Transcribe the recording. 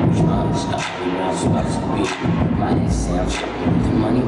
me. Trying to stop me where I'm supposed to be. My ex say I'm tripping. The money